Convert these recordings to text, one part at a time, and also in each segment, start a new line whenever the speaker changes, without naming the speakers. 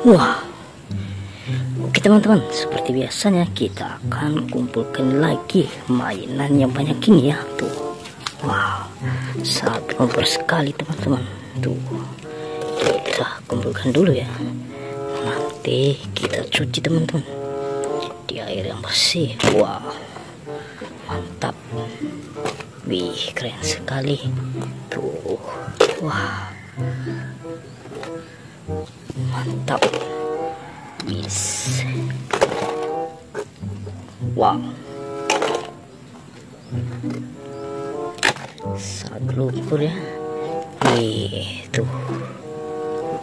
Wah, oke teman-teman, seperti biasanya kita akan kumpulkan lagi mainan yang banyak ini ya. Tuh, wow, sangat kompor sekali teman-teman. Tuh, kita kumpulkan dulu ya. Nanti kita cuci teman-teman di air yang bersih. Wow, mantap. Wih, keren sekali. Tuh, wah mantap. Yes. Wow. Sangat lumpur ya. Nih tuh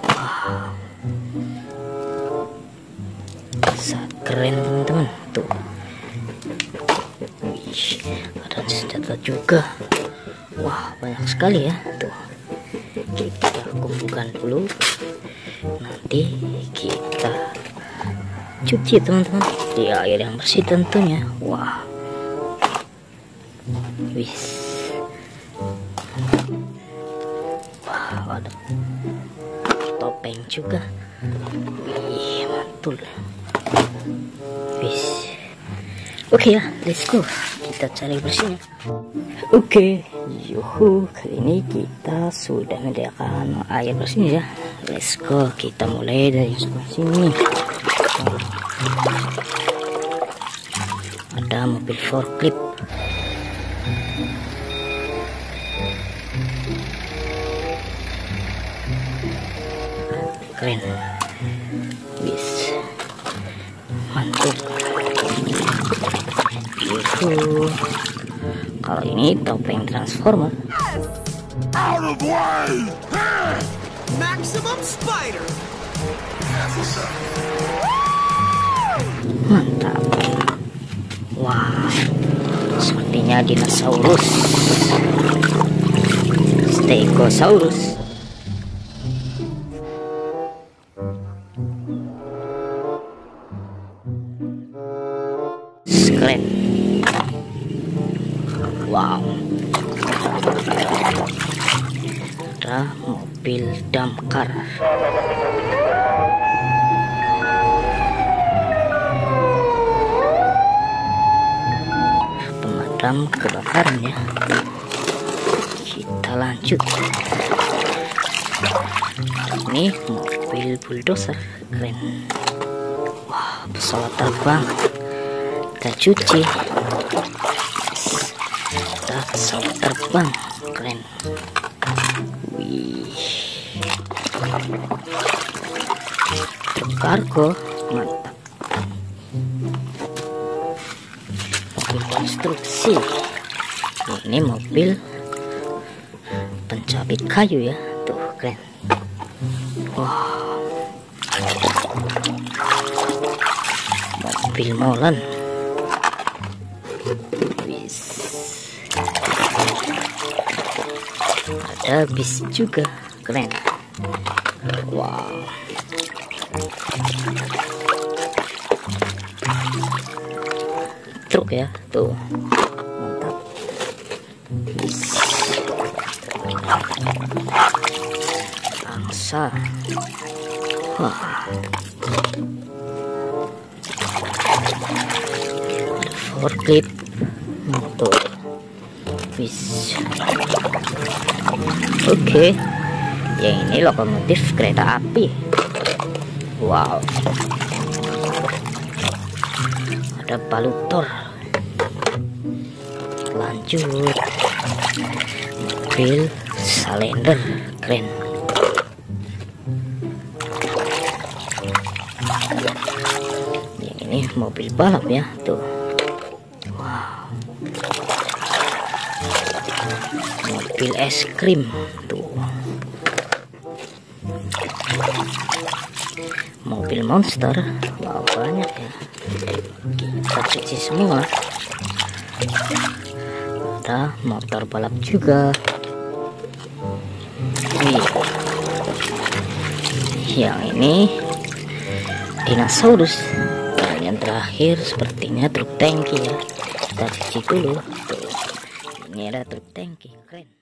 wow. Sangat keren teman-teman. Tuh. Wih, ada senjata juga. Wah banyak sekali ya. Tuh. Kita kumpulkan dulu nanti kita. Cuci teman-teman. Di air yang bersih tentunya. Wah. Wis. Wah ada topeng juga. Wih mantul. Wis. Oke ya let's go. Kita cari bersihnya. Oke yuhu kali ini kita sudah menyediakan air bersih ya let's go kita mulai dari sini ada mobil forklift keren wis mantul Yuhu. kalau ini topeng transformer.
Out of way!
Maximum Spider.
mantap. Wah sepertinya dinosaurus. Stegosaurus. Keren wow. Ada mobil damkar. Pemadam kebakaran ya kita lanjut. Ini mobil bulldozer keren. Wah pesawat terbang. Kita cuci. Kita pesawat terbang keren kargo. Mantap mobil konstruksi. Ini mobil pencabit kayu ya. Tuh keren. Wah. Mobil molen. Ada bis juga. Keren. Wow truk ya tuh. Mantap. Bangsa. Wah forklift motor. Wis. Oke. Yang ini lokomotif kereta api wow. Ada balutor. Lanjut. Mobil salender keren. Yang ini mobil balap ya tuh. Wow. Mobil es krim mobil monster. Wow banyak ya. Kita cuci semua. Ada motor balap juga. Wih. yang ini. Dinosaurus. Dan yang terakhir sepertinya truk tangki ya. Kita cuci dulu. Tuh. ini ada truk tangki keren